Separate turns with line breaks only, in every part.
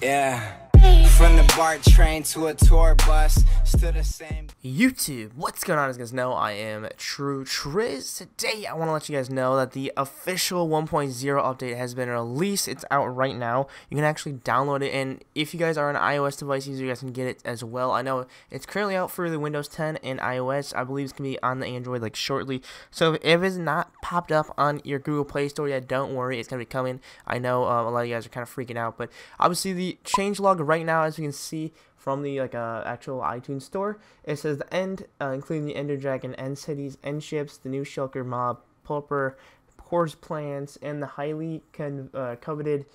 Yeah. From the BART train to a tour bus, still the same.
YouTube, what's going on? As you guys know, I am True Triz. Today, I want to let you guys know that the official 1.0 update has been released. It's out right now. You can actually download it, and if you guys are an iOS device user, you guys can get it as well. I know it's currently out for the Windows 10 and iOS. I believe it's going to be on the Android like shortly. So if it's not popped up on your Google Play Store yet, don't worry. It's going to be coming. I know uh, a lot of you guys are kind of freaking out, but obviously the changelog right now as you can see from the like uh, actual iTunes store, it says the end, uh, including the Ender Dragon, End Cities, End Ships, the new Shulker Mob, Purpur, Chorus Plants, and the highly uh, coveted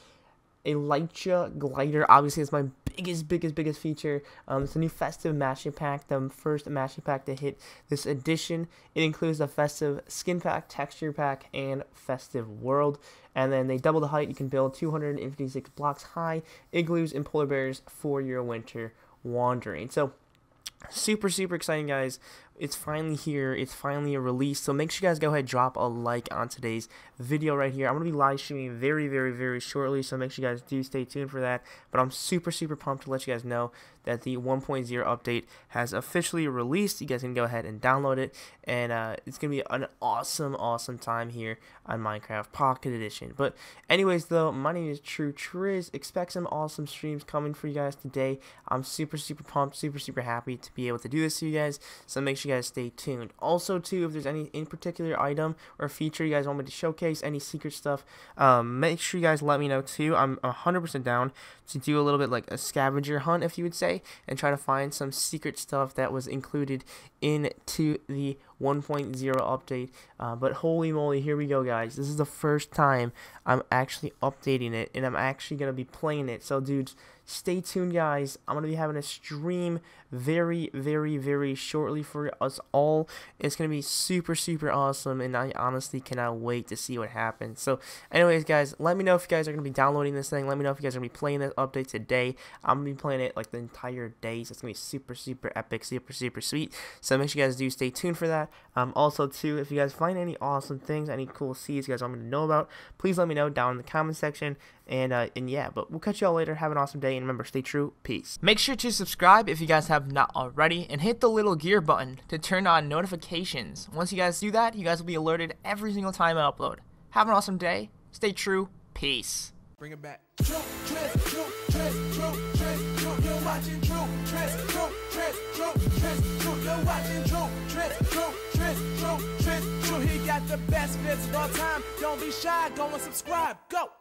Elytra Glider. Obviously, it's my biggest, biggest, biggest feature. Um, it's a new festive mash-up pack, the first mash-up pack to hit this edition. It includes a festive skin pack, texture pack, and festive world. And then they double the height. You can build 256 blocks high igloos and polar bears for your winter wandering. So super super exciting guys it's finally here it's finally a release so make sure you guys go ahead and drop a like on today's video right here. I'm going to be live streaming very very very shortly so make sure you guys do stay tuned for that but i'm super super pumped to let you guys know that the 1.0 update has officially released. You guys can go ahead and download it and uh, it's going to be an awesome awesome time here on minecraft pocket edition. But anyways though my name is true triz. Expect some awesome streams coming for you guys today. I'm super super pumped super super happy to be able to do this to you guys. So make sure you guys stay tuned. Also, too, if there's any in particular item or feature you guys want me to showcase, any secret stuff, um, make sure you guys let me know too. I'm 100% down to do a little bit like a scavenger hunt, if you would say, and try to find some secret stuff that was included into the 1.0 update. Uh, but holy moly, here we go, guys. This is the first time I'm actually updating it, and I'm actually going to be playing it. So, dudes, stay tuned, guys. I'm going to be having a stream very, very, very shortly for us all. It's going to be super, super awesome, and I honestly cannot wait to see what happens. So, anyways, guys, let me know if you guys are going to be downloading this thing. Let me know if you guys are going to be playing this update today. I'm going to be playing it like the entire day, so it's going to be super, super epic, super, super sweet. So, make sure you guys do stay tuned for that. Um, also, too, if you guys find any awesome things, any cool seeds you guys want me to know about, please let me know down in the comment section. And, uh, and yeah, but we'll catch y'all later. Have an awesome day, and remember, stay true. Peace. Make sure to subscribe if you guys have not already, and hit the little gear button to turn on notifications. Once you guys do that, you guys will be alerted every single time I upload. Have an awesome day. Stay true. Peace.
Bring it back. True, Triz, true, You're watching True, Triz, true, Triz, true, true. You're watching True, Triz, true, Triz, true, Triz, true. He got the best bits of all time. Don't be shy, go and subscribe. Go.